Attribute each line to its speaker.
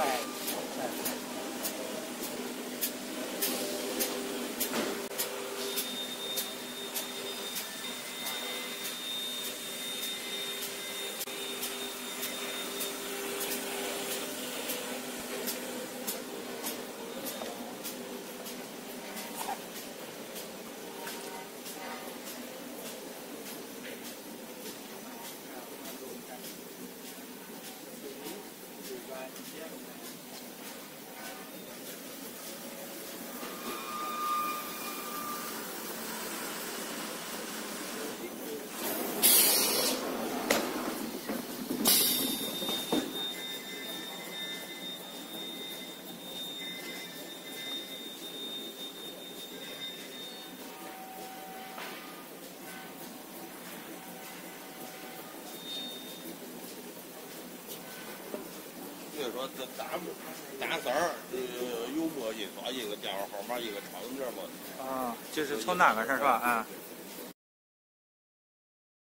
Speaker 1: flag. 说这打打字儿，呃，有墨印刷一个电话号码，一个长字嘛。
Speaker 2: 啊，就是从那个事儿是吧？啊。